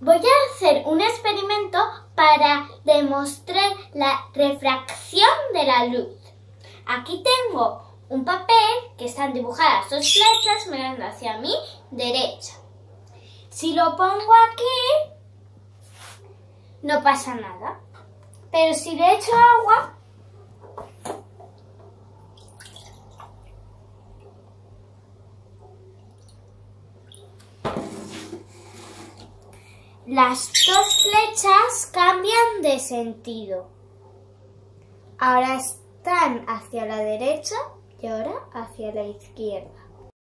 Voy a hacer un experimento para demostrar la refracción de la luz. Aquí tengo un papel que están dibujadas dos flechas mirando hacia mi derecha. Si lo pongo aquí, no pasa nada. Pero si le echo agua, las dos flechas cambian de sentido. Ahora están hacia la derecha y ahora hacia la izquierda.